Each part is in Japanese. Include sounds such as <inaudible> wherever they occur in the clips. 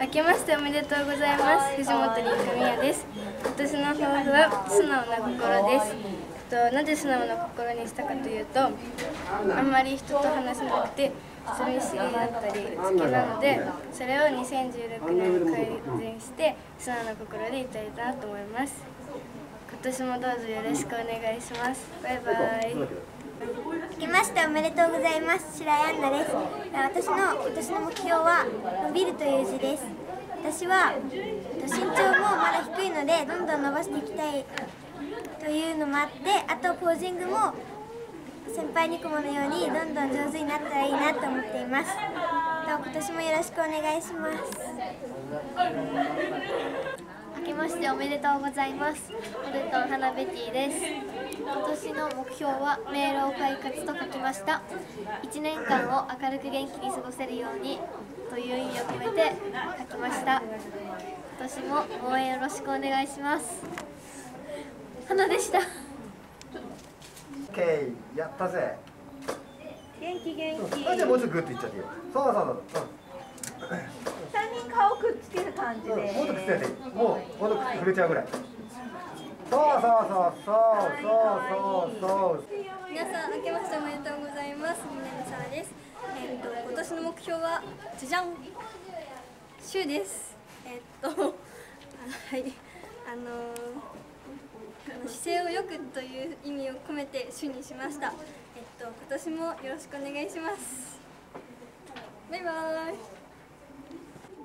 明けましておめでとうございます。藤本凛組也です。今年の抱負は素直な心です。となぜ素直な心にしたかというとあんまり人と話せなくて人見知りだったり好きなのでそれを2016年に改善して素直な心でいたいなと思います。今年もどうぞよろしくお願いします。バイバイ。明けましておめでとうございます。白井杏奈です。私の今年の目標は伸びるという字です。私は身長もまだ低いのでどんどん伸ばしていきたいというのもあってあとポージングも先輩ニコモのようにどんどん上手になったらいいなと思っています。今年もよろしくお願いします。明けましておめでとうございます。モルトン花ベティです。今年の目標は迷路快活と書きました。1年間を明るく元気に過ごせるようにという意味を込めて書きました。今年も応援よろしくお願いします。花でした。ケーやったぜ。元気元気。あじゃあもうちょっとグッといっちゃっていいよ。そうそうそう三人顔くっつける感じで、うん、もうちょっとくっつけてもうほんと触れちゃうぐらい。そうそうそうそうそうそうそう。皆さん明けましておめでとうございます。南沢です。えっと今年の目標はじゃじゃん週です。えっと <laughs> はい。あの姿勢を良くという意味を込めて主にしました。えっと今年もよろしくお願いします。バイバイ。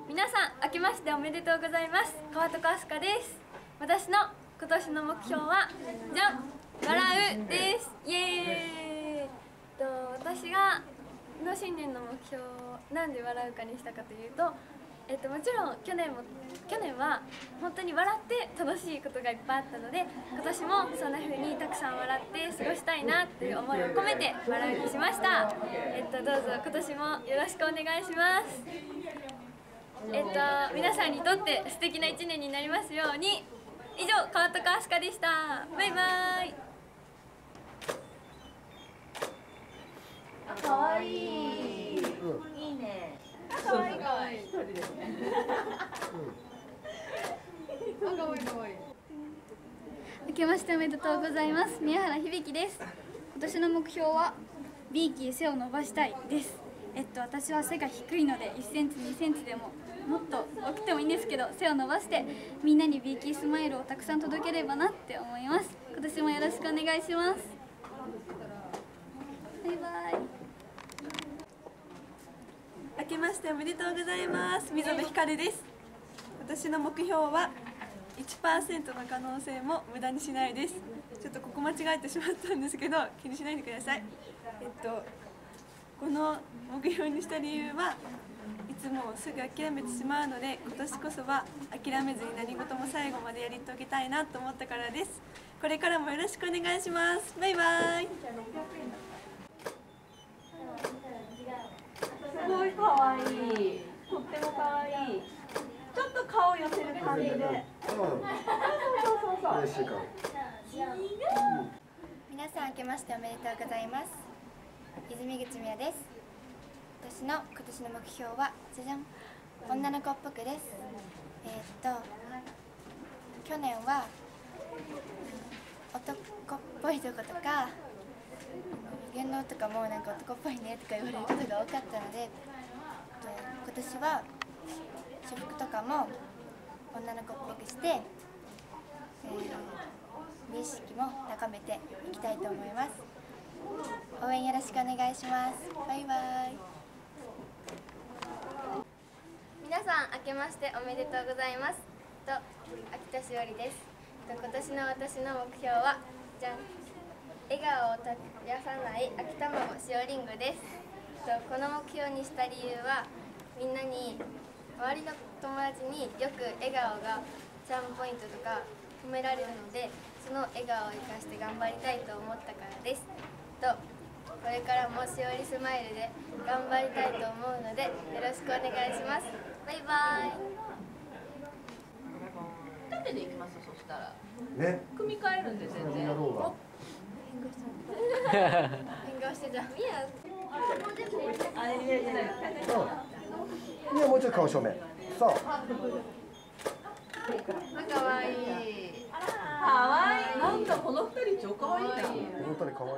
皆さん明けましておめでとうございます。川戸かすかです。私の今年の目標はじゃん笑うです。イエーイ。と私がの新年の目標なんで笑うかにしたかというと。えっと、もちろん去年も去年は本当に笑って楽しいことがいっぱいあったので今年もそんな風にたくさん笑って過ごしたいなっていう思いを込めて笑うにしましたえっとどうぞ今年もよろしくお願いしますえっと皆さんにとって素敵な一年になりますように。以上川戸かすかでした。バイバイ。かわい。い、うん、いいね。可愛い可愛い。一人ですね。あ可愛い可愛い。明けましておめでとうございます。宮原響です。今年の目標はビーキー背を伸ばしたいですえっと私は背が低いので1センチ2センチでももっと大きくてもいいんですけど背を伸ばしてみんなにビーキースマイルをたくさん届ければなって思います。今年もよろしくお願いします。バイバイ。明けましておめでとうございます。溝部ひかるです。私の目標は1%の可能性も無駄にしないです。ちょっとここ間違えてしまったんですけど気にしないでください。えっとこの目標にした理由はいつもすぐ諦めてしまうので今年こそは諦めずに何事も最後までやり遂げたいなと思ったからですこれからもよろしくお願いしますバイバイすごい可愛いとっても可愛いちょっと顔寄せる感じで。そうそうそうそう。嬉しい顔。皆さん明けましておめでとうございます。泉口美也です。私の今年の目標はじゃじゃん女の子っぽくです。えー、っと去年は男っぽいとことか言動とかもなんか男っぽいねとか言われることが多かったので、今年は私服とかも女の子っぽくして、えー、美意識も高めていきたいと思います応援よろしくお願いします。バイバイ。皆さん明けましておめでとうございます。と秋田しおりです。と今年の私の目標はじゃん笑顔を絶やさない秋田卵しおりんごです。とこの目標にした理由はみんなに周りの友達によく笑顔がチャームポイントとか褒められるのでその笑顔を生かして頑張りたいと思ったからです。とこれからもしおりスマイルで頑張りたいと思うのでよろしくお願いします。バイバイ。縦で行きますそしたら。ね。組み替えるんで全然。やろうが変顔してた。みやあれじゃないうんいやもうちょっと顔正面。そうかわい。いかわいい。なんかこの二人超かわい。いな本当に可愛い